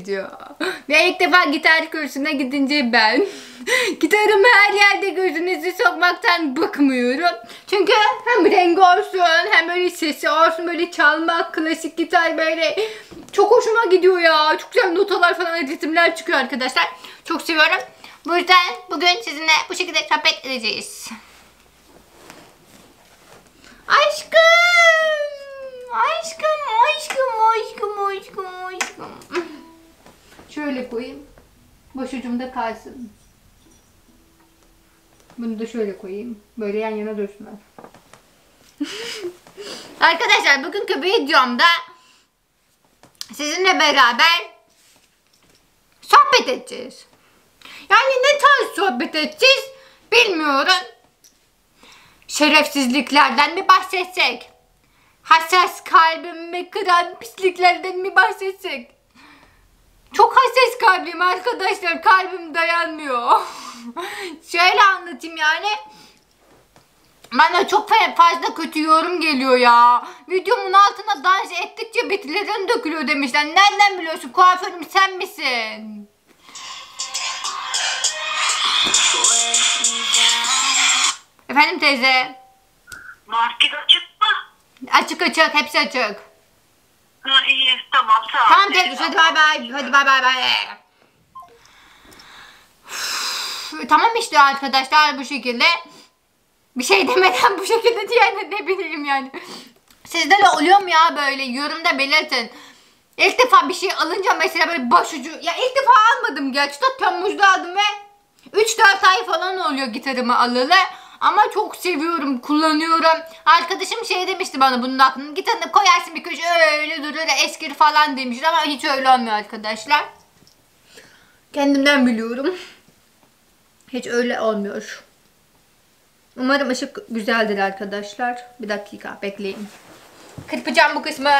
video. Ve ilk defa gitar kursuna gidince ben. Gitarımı her yerde gözünüzü sokmaktan bıkmıyorum. Çünkü hem rengi olsun hem böyle sesi olsun böyle çalmak klasik gitar böyle çok hoşuma gidiyor ya. Çok güzel notalar falan ritimler çıkıyor arkadaşlar. Çok seviyorum. Bu yüzden bugün sizinle bu şekilde sohbet edeceğiz. Aşkım. Aşkım, aşkım, aşkım, aşkım, aşkım. Şöyle koyayım. Başucumda kalsın. Bunu da şöyle koyayım. Böyle yan yana dursunlar. Arkadaşlar bugünkü videomda sizinle beraber sohbet edeceğiz. Yani ne tarz sohbet edeceğiz bilmiyorum. Şerefsizliklerden mi bahsetsek? Hassas kalbimi kıran pisliklerden mi bahsetsek? Çok hassas kalbim arkadaşlar. Kalbim dayanmıyor. Şöyle anlatayım yani. Bana çok fazla kötü yorum geliyor ya. Videomun altına dans ettikçe bitlerin dökülüyor demişler. Nereden biliyorsun? Kuaförüm sen misin? Efendim teyze. Market açık mı? Açık açık. Hepsi açık. Ha iyi tamam sağ ol. Tamam teyze hadi bay bay. Hadi bay bay bay. Tamam işte arkadaşlar bu şekilde. Bir şey demeden bu şekilde diye ne bileyim yani. Sizde de oluyor mu ya böyle yorumda belirtin. İlk defa bir şey alınca mesela böyle başucu. Ya ilk defa almadım gerçi de Temmuz'da aldım ve 3-4 ay falan oluyor gitarımı alalı. Ama çok seviyorum, kullanıyorum. Arkadaşım şey demişti bana bunun aklını. Gitarını koyarsın bir köşe öyle durur eskir falan demişti ama hiç öyle olmuyor arkadaşlar. Kendimden biliyorum. Hiç öyle olmuyor. Umarım ışık güzeldir arkadaşlar. Bir dakika bekleyin. Kırpacağım bu kısmı.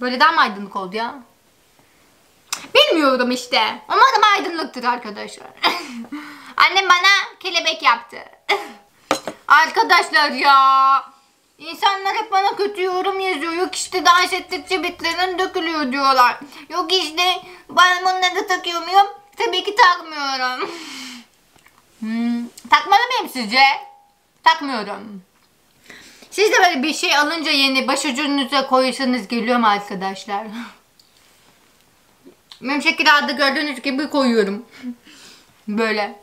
Böyle daha mı aydınlık oldu ya? Bilmiyorum işte. Umarım aydınlıktır arkadaşlar. Annem bana kelebek yaptı. arkadaşlar ya. İnsanlar hep bana kötü yorum yazıyor. Yok işte dans ettikçe bitlerin dökülüyor diyorlar. Yok işte ben bunları takıyor muyum? Tabii ki takmıyorum. Hmm, takmalı mıyım sizce? Takmıyorum. Siz de böyle bir şey alınca yeni başucunuza koyuyorsanız geliyor mu arkadaşlar? Benim şekil adı gördüğünüz gibi koyuyorum. Böyle.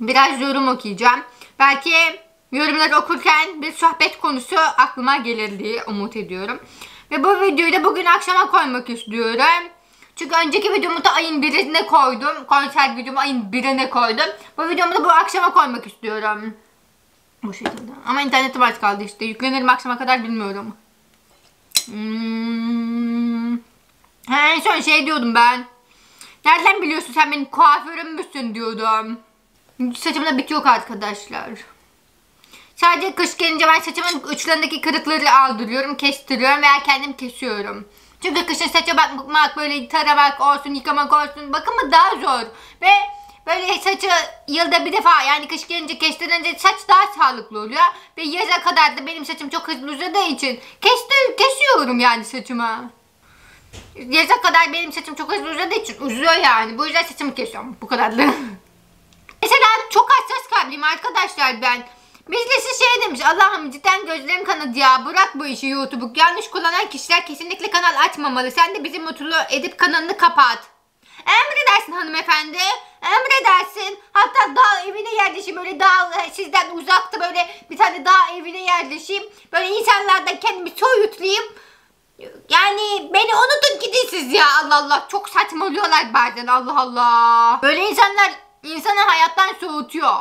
Biraz yorum okuyacağım. Belki yorumları okurken bir sohbet konusu aklıma gelir diye umut ediyorum. Ve bu videoyu da bugün akşama koymak istiyorum. Çünkü önceki videomu da ayın birine koydum. Konser videomu ayın birine koydum. Bu videomu da bu akşama koymak istiyorum. Bu şekilde. Ama internetim az kaldı işte. Yüklenir mi akşama kadar bilmiyorum. Hmm. Ha, en son şey diyordum ben. Nereden biliyorsun sen benim kuaförüm müsün diyordum. Saçımda bit yok arkadaşlar. Sadece kış gelince ben saçımın uçlarındaki kırıkları aldırıyorum, kestiriyorum veya kendim kesiyorum. Çünkü kışın saça bakmak, böyle taramak olsun, yıkamak olsun bakımı daha zor. Ve böyle saçı yılda bir defa yani kış gelince kestirince saç daha sağlıklı oluyor. Ve yaza kadar da benim saçım çok hızlı uzadığı için kestir, kesiyorum yani saçımı. Yaza kadar benim saçım çok hızlı uzadığı için uzuyor yani. Bu yüzden saçımı kesiyorum. Bu kadar da. Mesela çok hassas kalpliyim arkadaşlar ben. Birisi şey demiş Allah'ım cidden gözlerim kanadı ya bırak bu işi YouTube'u. Yanlış kullanan kişiler kesinlikle kanal açmamalı. Sen de bizi mutlu edip kanalını kapat. Emredersin hanımefendi. Emredersin. Hatta dağ evine yerleşeyim. Böyle dağ sizden uzakta böyle bir tane dağ evine yerleşeyim. Böyle insanlardan kendimi soyutlayayım. Yani beni unutun gidin siz ya Allah Allah. Çok saçmalıyorlar bazen Allah Allah. Böyle insanlar insanı hayattan soğutuyor.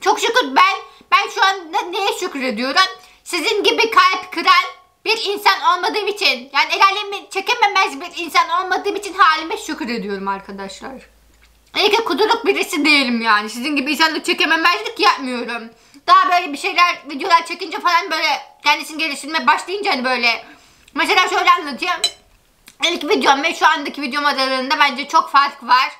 Çok şükür ben ben şu anda neye şükrediyorum? Sizin gibi kalp kıran bir insan olmadığım için yani el alemi çekememez bir insan olmadığım için halime şükrediyorum arkadaşlar. İyi ki kuduruk birisi değilim yani. Sizin gibi insanlık çekememezlik yapmıyorum. Daha böyle bir şeyler videolar çekince falan böyle kendisini geliştirmeye başlayınca hani böyle mesela şöyle anlatayım. İlk videom ve şu andaki videom aralarında bence çok fark var.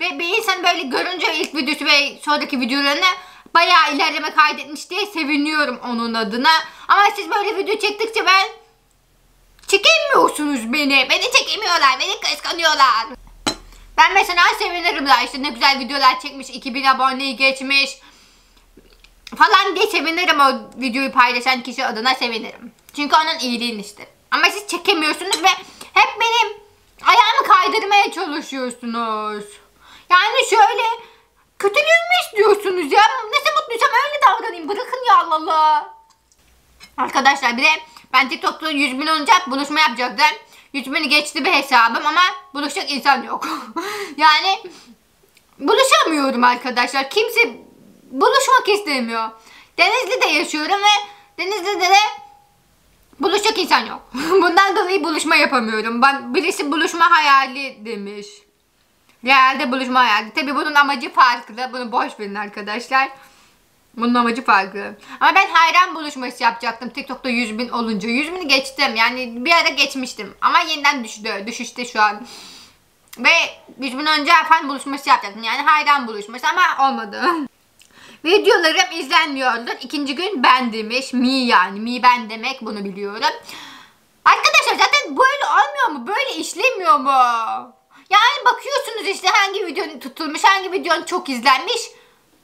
Ve bir insan böyle görünce ilk videosu ve sonraki videolarını bayağı ilerleme kaydetmiş diye seviniyorum onun adına. Ama siz böyle video çektikçe ben çekemiyorsunuz beni. Beni çekemiyorlar. Beni kıskanıyorlar. Ben mesela sevinirim daha işte ne güzel videolar çekmiş. 2000 aboneyi geçmiş. Falan diye sevinirim o videoyu paylaşan kişi adına sevinirim. Çünkü onun iyiliğini isterim. Ama siz çekemiyorsunuz ve hep benim ayağımı kaydırmaya çalışıyorsunuz. Yani şöyle kötülüğümü istiyorsunuz ya. Nasıl mutluysam öyle davranayım. Bırakın ya Allah. Arkadaşlar bir de ben TikTok'ta 100 bin olunca buluşma yapacaktım. 100 bini geçti bir hesabım ama buluşacak insan yok. yani buluşamıyorum arkadaşlar. Kimse buluşmak istemiyor. Denizli'de yaşıyorum ve Denizli'de de buluşacak insan yok. Bundan dolayı buluşma yapamıyorum. Ben birisi buluşma hayali demiş. Realde buluşma hayali. Tabi bunun amacı farklı. Bunu boş verin arkadaşlar. Bunun amacı farklı. Ama ben hayran buluşması yapacaktım TikTok'ta 100 bin olunca. 100 bini geçtim. Yani bir ara geçmiştim. Ama yeniden düştü. Düşüşte şu an. Ve 100 bin önce fan buluşması yapacaktım. Yani hayran buluşması ama olmadı. Videolarım izlenmiyordur. İkinci gün ben demiş. Mi yani. Mi ben demek bunu biliyorum. Arkadaşlar zaten böyle olmuyor mu? Böyle işlemiyor mu? Yani bakıyorsunuz işte hangi videonun tutulmuş, hangi videonun çok izlenmiş.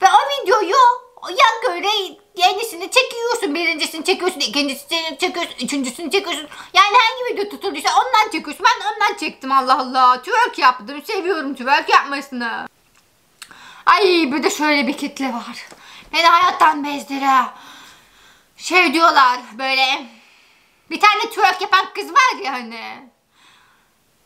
Ve o videoyu ya göre yenisini çekiyorsun. Birincisini çekiyorsun, ikincisini çekiyorsun, üçüncüsünü çekiyorsun. Yani hangi video tutulduysa ondan çekiyorsun. Ben ondan çektim Allah Allah. Twerk yaptım. Seviyorum twerk yapmasını. Ay bir de şöyle bir kitle var. Beni hayattan bezdire. Şey diyorlar böyle. Bir tane twerk yapan kız var ya hani.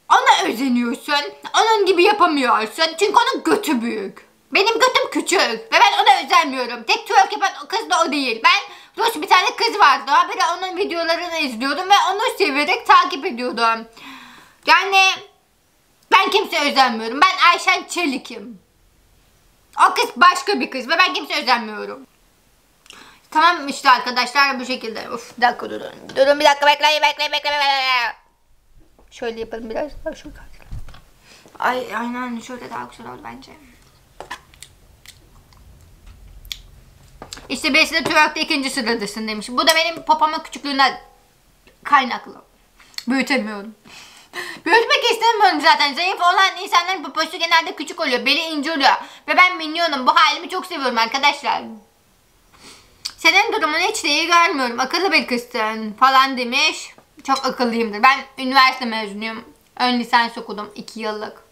Ona özeniyorsun. Onun gibi yapamıyorsun. Çünkü onun götü büyük. Benim götüm küçük. Ve ben ona özenmiyorum. Tek twerk yapan kız da o değil. Ben Rus bir tane kız vardı. Habire onun videolarını izliyordum. Ve onu severek takip ediyordum. Yani ben kimseye özenmiyorum. Ben Ayşen Çelik'im. O kız başka bir kız ve ben kimseye özenmiyorum. Tamam işte arkadaşlar bu şekilde. Uf bir dakika durun. Durun bir dakika bekleyin bekleyin bekleyin. Şöyle yapalım biraz. Bak şöyle. Ay aynen şöyle daha güzel oldu bence. İşte de twerk'te ikinci sıradasın demiş. Bu da benim popomun küçüklüğünden kaynaklı. Büyütemiyorum. Büyütmek istemiyorum zaten. Zayıf olan insanların poposu genelde küçük oluyor. Beli ince oluyor. Ve ben minyonum. Bu halimi çok seviyorum arkadaşlar. Senin durumunu hiç iyi görmüyorum. Akıllı bir kızsın falan demiş. Çok akıllıyımdır. Ben üniversite mezunuyum. Ön lisans okudum. 2 yıllık.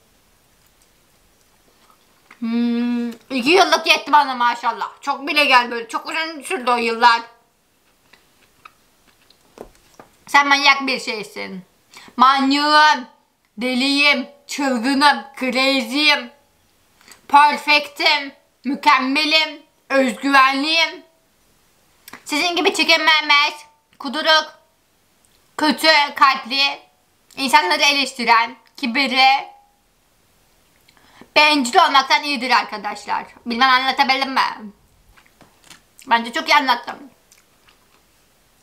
Hmm, yıllık yetti bana maşallah. Çok bile gel böyle. Çok uzun sürdü o yıllar. Sen manyak bir şeysin. Manyağım, deliyim, çılgınım, crazy'im, perfectim, mükemmelim, özgüvenliyim. Sizin gibi çekememez, kuduruk, kötü kalpli, insanları eleştiren, kibirli, bencil olmaktan iyidir arkadaşlar. Bilmem anlatabildim mi? Bence çok iyi anlattım.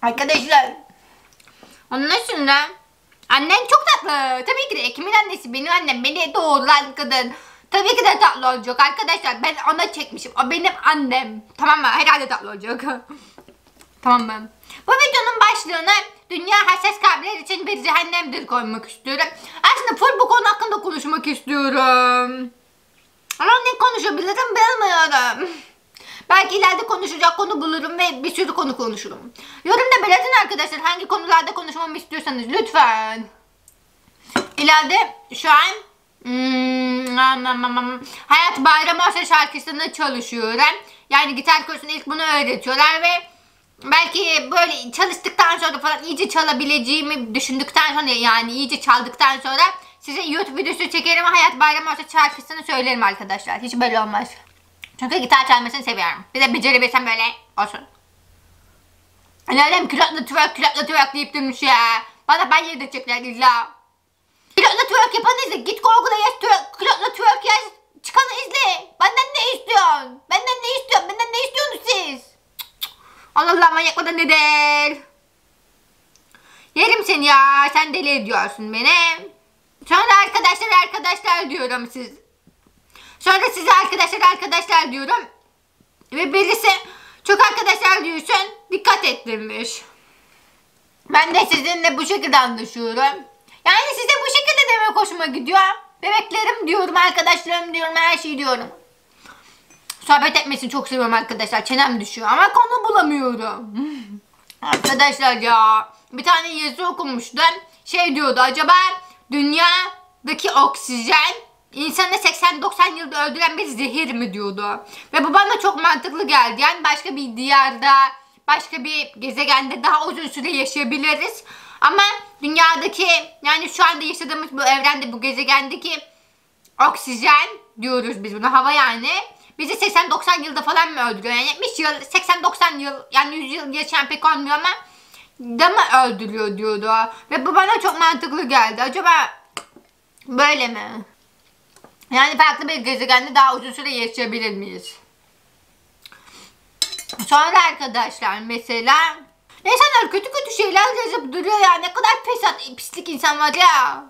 Arkadaşlar. Onun dışında annen çok tatlı. Tabii ki de kimin annesi? Benim annem. Beni doğuran kadın. Tabii ki de tatlı olacak arkadaşlar. Ben ona çekmişim. O benim annem. Tamam mı? Herhalde tatlı olacak. tamam mı? Bu videonun başlığına dünya hassas kalpler için bir cehennemdir koymak istiyorum. Aslında full bu konu hakkında konuşmak istiyorum. Ama ne konuşabilirim bilmiyorum. Belki ileride konuşacak konu bulurum ve bir sürü konu konuşurum. Yorumda belirtin arkadaşlar hangi konularda konuşmamı istiyorsanız lütfen. İleride şu an hmm, Hayat Bayramı Arsa şarkısında çalışıyorum. Yani gitar kursunda ilk bunu öğretiyorlar ve belki böyle çalıştıktan sonra falan iyice çalabileceğimi düşündükten sonra yani iyice çaldıktan sonra size YouTube videosu çekerim Hayat Bayramı Arsa şarkısını söylerim arkadaşlar. Hiç böyle olmaz. Çünkü gitar çalmasını seviyorum. Bir de becerebilsem böyle olsun. Hani öyle mi? Külotla twerk, külotla twerk deyip durmuş ya. Bana ben yedirecekler illa. Külotla twerk yapanı izle. Git Google'a yaz twerk, külotla twerk yaz. Çıkanı izle. Benden ne istiyorsun? Benden ne istiyorsun? Benden ne istiyorsunuz siz? Allah Allah manyak mıdır nedir? Yerim seni ya. Sen deli ediyorsun beni. Sonra arkadaşlar arkadaşlar diyorum siz. Sonra size arkadaşlar arkadaşlar diyorum. Ve birisi çok arkadaşlar diyorsun dikkat ettirmiş. Ben de sizinle bu şekilde anlaşıyorum. Yani size bu şekilde demek hoşuma gidiyor. Bebeklerim diyorum, arkadaşlarım diyorum, her şeyi diyorum. Sohbet etmesini çok seviyorum arkadaşlar. Çenem düşüyor ama konu bulamıyorum. arkadaşlar ya bir tane yazı okumuştum. Şey diyordu acaba dünyadaki oksijen insanı 80-90 yılda öldüren bir zehir mi diyordu. Ve bu bana çok mantıklı geldi. Yani başka bir diyarda, başka bir gezegende daha uzun süre yaşayabiliriz. Ama dünyadaki yani şu anda yaşadığımız bu evrende bu gezegendeki oksijen diyoruz biz buna hava yani. Bizi 80-90 yılda falan mı öldürüyor? Yani 70 yıl, 80-90 yıl yani 100 yıl yaşayan pek olmuyor ama da mı öldürüyor diyordu. Ve bu bana çok mantıklı geldi. Acaba böyle mi? Yani farklı bir gezegende daha uzun süre yaşayabilir miyiz? Sonra arkadaşlar mesela insanlar kötü kötü şeyler yazıp duruyor ya. Ne kadar fesat, pislik insan var ya.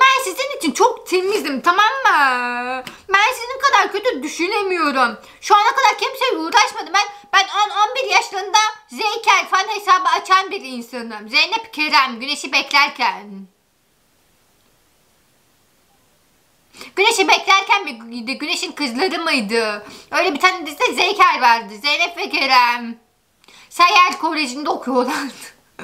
Ben sizin için çok temizdim tamam mı? Ben sizin kadar kötü düşünemiyorum. Şu ana kadar kimseyle uğraşmadım. Ben ben 10-11 yaşlarında Zeyker fan hesabı açan bir insanım. Zeynep Kerem güneşi beklerken. Güneşi beklerken miydi? Güneşin kızları mıydı? Öyle bir tane dizide Zeyker vardı. Zeynep ve Kerem. Sayar Koleji'nde okuyorlardı.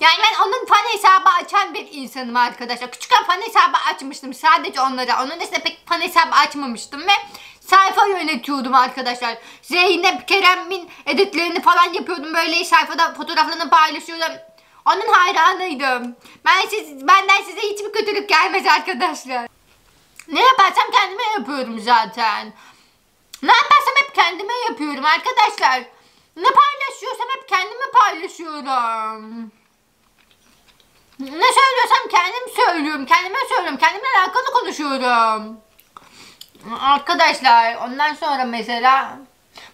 yani ben onun fan hesabı açan bir insanım arkadaşlar. Küçükken fan hesabı açmıştım sadece onlara. Onun dışında pek fan hesabı açmamıştım ve sayfa yönetiyordum arkadaşlar. Zeynep Kerem'in editlerini falan yapıyordum. Böyle sayfada fotoğraflarını paylaşıyordum. Onun hayranıydım. Ben siz, benden size hiçbir kötülük gelmez arkadaşlar. Ne yaparsam kendime yapıyorum zaten. Ne yaparsam hep kendime yapıyorum arkadaşlar. Ne paylaşıyorsam hep kendime paylaşıyorum. Ne söylüyorsam kendim söylüyorum. Kendime söylüyorum. Kendimle alakalı konuşuyorum. Arkadaşlar ondan sonra mesela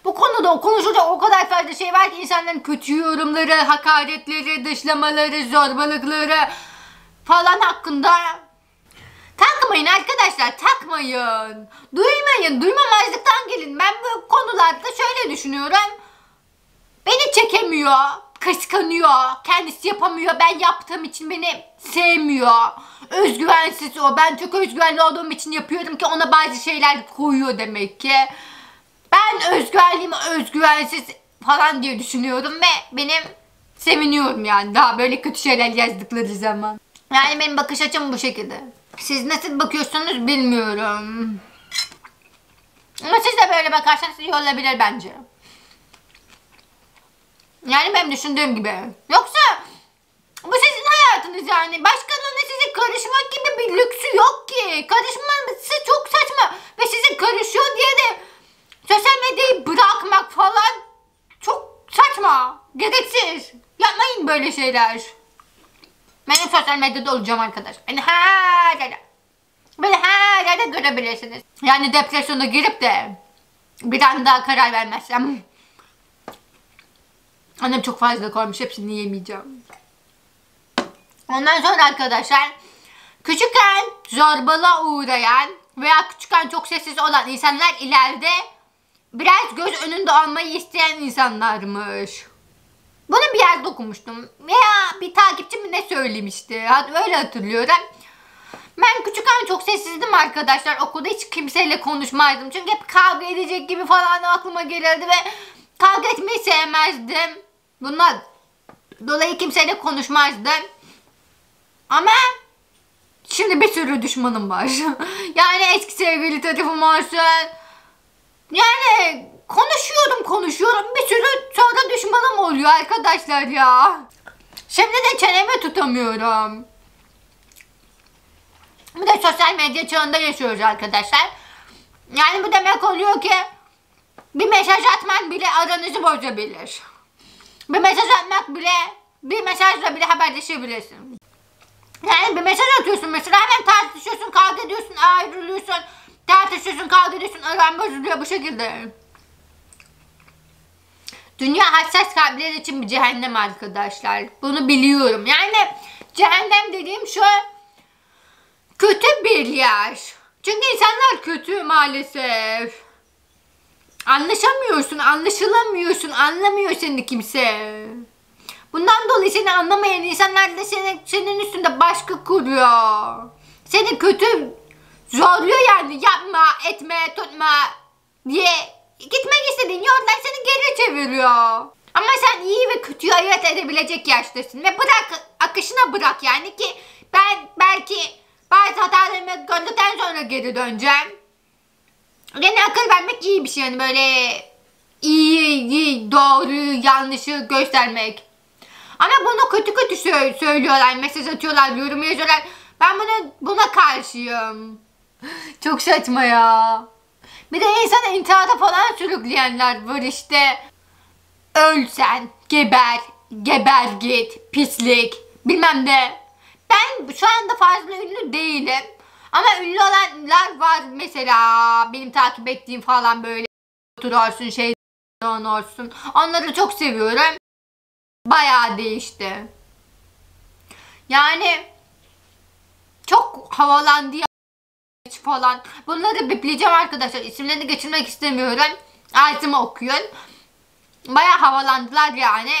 bu konuda konuşacak o kadar fazla şey var ki insanların kötü yorumları, hakaretleri, dışlamaları, zorbalıkları falan hakkında Takmayın arkadaşlar takmayın. Duymayın duymamazlıktan gelin. Ben bu konularda şöyle düşünüyorum. Beni çekemiyor, kıskanıyor, kendisi yapamıyor. Ben yaptığım için beni sevmiyor. Özgüvensiz o. Ben çok özgüvenli olduğum için yapıyorum ki ona bazı şeyler koyuyor demek ki. Ben özgüvenliyim, özgüvensiz falan diye düşünüyorum ve benim seviniyorum yani daha böyle kötü şeyler yazdıkları zaman. Yani benim bakış açım bu şekilde. Siz nasıl bakıyorsunuz bilmiyorum. Ama siz de böyle bakarsanız iyi olabilir bence. Yani benim düşündüğüm gibi. Yoksa bu sizin hayatınız yani. Başkalarına size karışmak gibi bir lüksü yok ki. Karışması çok saçma. Ve size karışıyor diye de sosyal medyayı bırakmak falan çok saçma. Gereksiz. Yapmayın böyle şeyler. Benim sosyal medyada olacağım arkadaş. Beni her yerde, beni her yerde görebilirsiniz. Yani depresyona girip de bir anda karar vermezsem. Annem çok fazla koymuş hepsini yemeyeceğim. Ondan sonra arkadaşlar küçükken zorbalığa uğrayan veya küçükken çok sessiz olan insanlar ileride biraz göz önünde olmayı isteyen insanlarmış. Bunu bir yerde okumuştum. Veya bir takipçim ne söylemişti. Öyle hatırlıyorum. Ben küçükken çok sessizdim arkadaşlar. Okulda hiç kimseyle konuşmazdım. Çünkü hep kavga edecek gibi falan aklıma gelirdi ve kavga etmeyi sevmezdim. Bunlar dolayı kimseyle konuşmazdım. Ama şimdi bir sürü düşmanım var. yani eski sevgili tarafım olsun. Yani konuşuyorum konuşuyorum bir sürü sonra düşmanım oluyor arkadaşlar ya. Şimdi de çenemi tutamıyorum. Bir de sosyal medya çağında yaşıyoruz arkadaşlar. Yani bu demek oluyor ki bir mesaj atmak bile aranızı bozabilir. Bir mesaj atmak bile bir mesajla bile haberleşebilirsin. Yani bir mesaj atıyorsun mesela hemen tartışıyorsun, kavga ediyorsun, ayrılıyorsun, tartışıyorsun, kavga ediyorsun, aran bozuluyor bu şekilde. Dünya hassas kalpler için bir cehennem arkadaşlar. Bunu biliyorum. Yani cehennem dediğim şu kötü bir yer. Çünkü insanlar kötü maalesef. Anlaşamıyorsun, anlaşılamıyorsun, anlamıyor seni kimse. Bundan dolayı seni anlamayan insanlar da seni, senin üstünde baskı kuruyor. Seni kötü zorluyor yani yapma, etme, tutma diye gitmek istediğin yoldan seni geri çeviriyor. Ama sen iyi ve kötüyü ayırt edebilecek yaştasın ve bırak akışına bırak yani ki ben belki bazı hatalarımı gördükten sonra geri döneceğim. Gene akıl vermek iyi bir şey yani böyle iyi, iyi doğruyu, yanlışı göstermek. Ama bunu kötü kötü sö- söylüyorlar, mesaj atıyorlar, yorum yazıyorlar. Ben buna, buna karşıyım. Çok saçma ya. Bir de insanı intihara falan sürükleyenler var işte. Öl sen, geber, geber git, pislik, bilmem ne. Ben şu anda fazla ünlü değilim. Ama ünlü olanlar var mesela benim takip ettiğim falan böyle otur olsun şey olsun. Onları çok seviyorum. Bayağı değişti. Yani çok havalandı ya falan. Bunları bipleyeceğim arkadaşlar. İsimlerini geçirmek istemiyorum. Ağzıma okuyun. Bayağı havalandılar yani.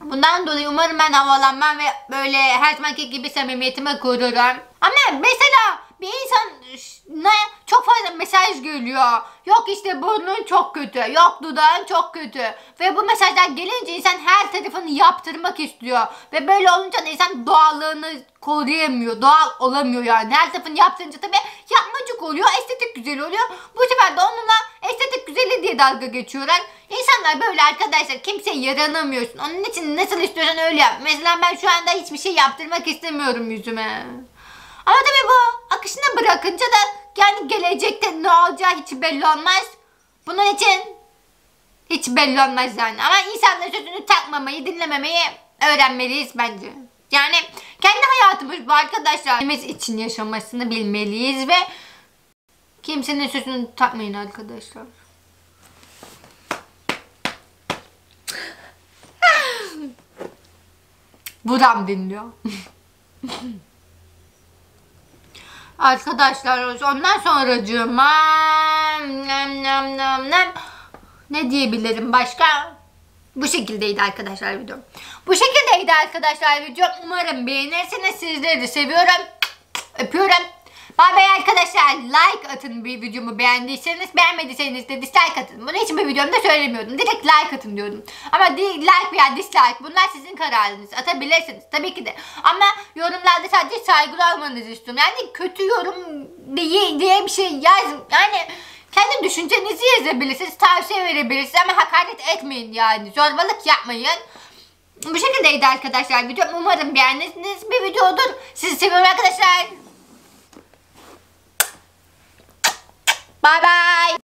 Bundan dolayı umarım ben havalanmam ve böyle her zamanki gibi samimiyetimi korurum. Ama mesela bir insana çok fazla mesaj geliyor. Yok işte burnun çok kötü, yok dudağın çok kötü. Ve bu mesajlar gelince insan her tarafını yaptırmak istiyor. Ve böyle olunca da insan doğallığını koruyamıyor, doğal olamıyor yani. Her tarafını yaptırınca tabii yapmacık oluyor, estetik güzel oluyor. Bu sefer de onunla estetik güzeli diye dalga geçiyorlar. İnsanlar böyle arkadaşlar kimseye yaranamıyorsun. Onun için nasıl istiyorsan öyle yap. Mesela ben şu anda hiçbir şey yaptırmak istemiyorum yüzüme. Ama tabii bu akışına bırakınca da yani gelecekte ne olacağı hiç belli olmaz. Bunun için hiç belli olmaz yani. Ama insanların sözünü takmamayı, dinlememeyi öğrenmeliyiz bence. Yani kendi hayatımız bu arkadaşlar. Biz için yaşamasını bilmeliyiz ve kimsenin sözünü takmayın arkadaşlar. Buram dinliyor. Arkadaşlar ondan sonracığıma nem nem nem nem ne diyebilirim başka? Bu şekildeydi arkadaşlar video. Bu şekildeydi arkadaşlar video. Umarım beğenirsiniz. Sizleri de seviyorum. Öpüyorum. Bay bay arkadaşlar. Like atın bir videomu beğendiyseniz. Beğenmediyseniz de dislike atın. Bunu hiçbir videomda söylemiyordum. Direkt like atın diyordum. Ama like veya dislike bunlar sizin kararınız. Atabilirsiniz tabii ki de. Ama yorumlarda sadece saygılı olmanızı istiyorum. Yani kötü yorum diye, diye bir şey yaz. Yani kendi düşüncenizi yazabilirsiniz. Tavsiye verebilirsiniz ama hakaret etmeyin yani. Zorbalık yapmayın. Bu şekildeydi arkadaşlar video. Umarım beğendiğiniz bir videodur. Sizi seviyorum arkadaşlar. 拜拜。